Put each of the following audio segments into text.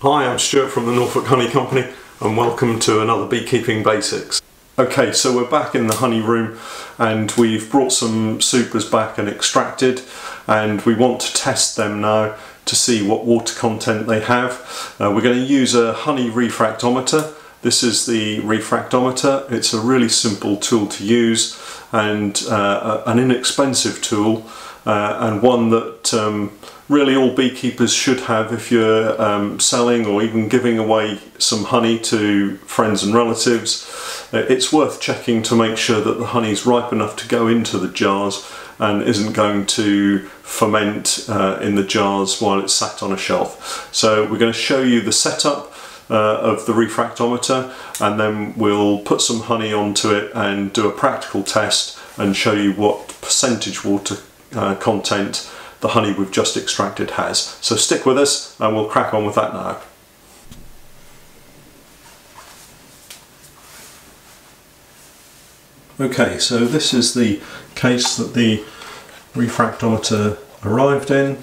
Hi, I'm Stuart from the Norfolk Honey Company and welcome to another Beekeeping Basics. Okay, so we're back in the honey room and we've brought some supers back and extracted and we want to test them now to see what water content they have. Uh, we're going to use a honey refractometer. This is the refractometer. It's a really simple tool to use and uh, an inexpensive tool uh, and one that um, really all beekeepers should have if you're um, selling or even giving away some honey to friends and relatives. Uh, it's worth checking to make sure that the honey is ripe enough to go into the jars and isn't going to ferment uh, in the jars while it's sat on a shelf. So we're going to show you the setup uh, of the refractometer and then we'll put some honey onto it and do a practical test and show you what percentage water uh, content the honey we've just extracted has. So stick with us and we'll crack on with that now. Okay, so this is the case that the refractometer arrived in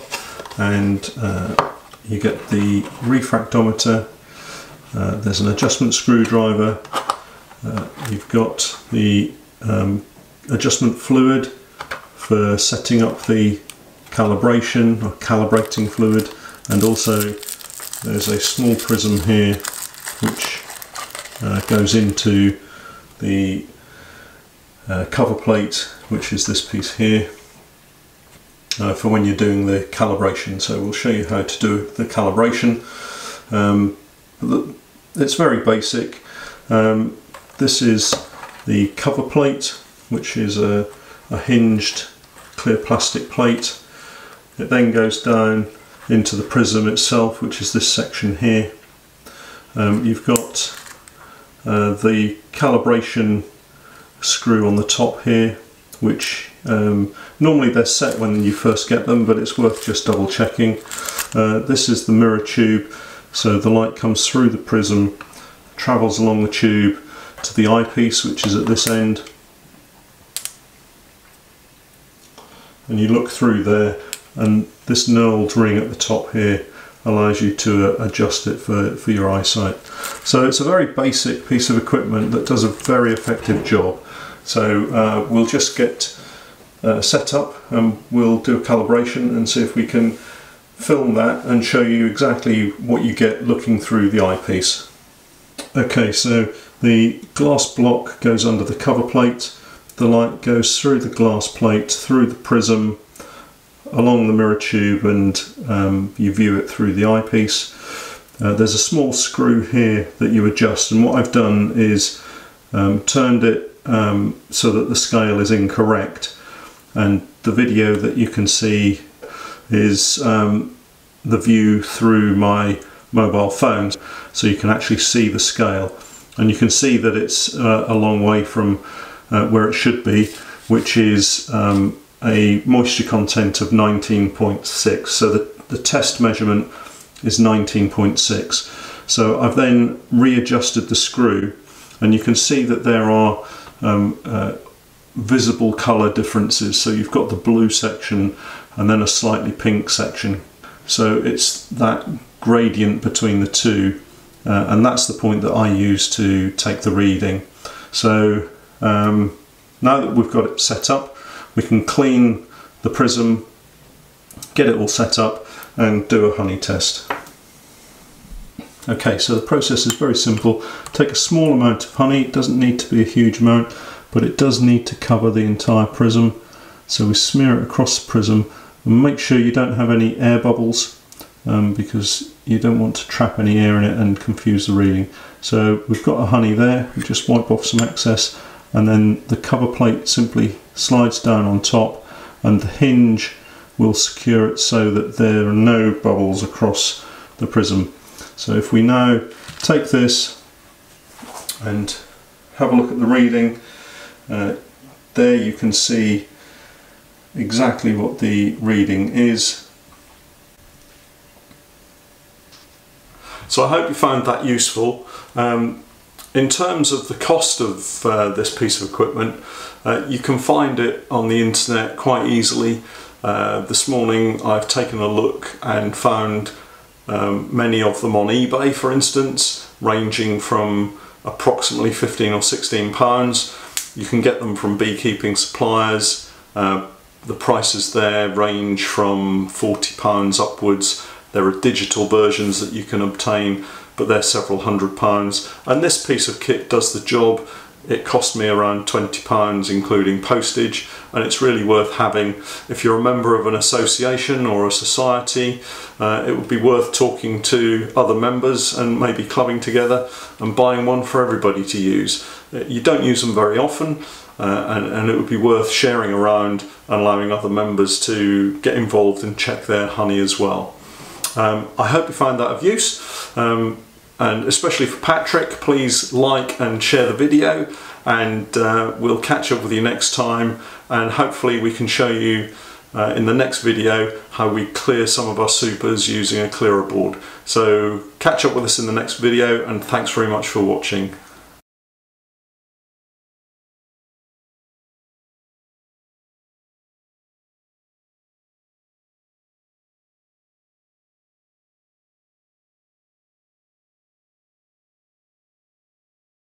and uh, you get the refractometer, uh, there's an adjustment screwdriver, uh, you've got the um, adjustment fluid for setting up the calibration or calibrating fluid. And also there's a small prism here which uh, goes into the uh, cover plate which is this piece here uh, for when you're doing the calibration. So we'll show you how to do the calibration. Um, it's very basic um, this is the cover plate which is a, a hinged clear plastic plate it then goes down into the prism itself, which is this section here. Um, you've got uh, the calibration screw on the top here, which um, normally they're set when you first get them, but it's worth just double checking. Uh, this is the mirror tube, so the light comes through the prism, travels along the tube to the eyepiece, which is at this end. And you look through there and this knurled ring at the top here allows you to uh, adjust it for, for your eyesight. So it's a very basic piece of equipment that does a very effective job. So uh, we'll just get uh, set up and we'll do a calibration and see if we can film that and show you exactly what you get looking through the eyepiece. Okay, so the glass block goes under the cover plate, the light goes through the glass plate, through the prism, along the mirror tube and um, you view it through the eyepiece. Uh, there's a small screw here that you adjust and what I've done is um, turned it um, so that the scale is incorrect and the video that you can see is um, the view through my mobile phone. So you can actually see the scale. And you can see that it's uh, a long way from uh, where it should be which is um, a moisture content of 19.6 so the, the test measurement is 19.6 so I've then readjusted the screw and you can see that there are um, uh, visible color differences. So you've got the blue section and then a slightly pink section. So it's that gradient between the two uh, and that's the point that I use to take the reading. So um, now that we've got it set up we can clean the prism, get it all set up and do a honey test. Okay, so the process is very simple. Take a small amount of honey, it doesn't need to be a huge amount, but it does need to cover the entire prism. So we smear it across the prism and make sure you don't have any air bubbles um, because you don't want to trap any air in it and confuse the reading. So we've got a honey there, we just wipe off some excess and then the cover plate simply slides down on top and the hinge will secure it so that there are no bubbles across the prism. So if we now take this and have a look at the reading, uh, there you can see exactly what the reading is. So I hope you found that useful. Um, in terms of the cost of uh, this piece of equipment, uh, you can find it on the internet quite easily. Uh, this morning I've taken a look and found um, many of them on eBay, for instance, ranging from approximately 15 or 16 pounds. You can get them from beekeeping suppliers. Uh, the prices there range from 40 pounds upwards. There are digital versions that you can obtain, but they're several hundred pounds. And this piece of kit does the job it cost me around £20 including postage and it's really worth having. If you're a member of an association or a society uh, it would be worth talking to other members and maybe clubbing together and buying one for everybody to use. You don't use them very often uh, and, and, it would be worth sharing around and allowing other members to get involved and check their honey as well. Um, I hope you find that of use. Um, and especially for Patrick please like and share the video and uh, we'll catch up with you next time and hopefully we can show you uh, in the next video how we clear some of our supers using a clearer board. So catch up with us in the next video and thanks very much for watching.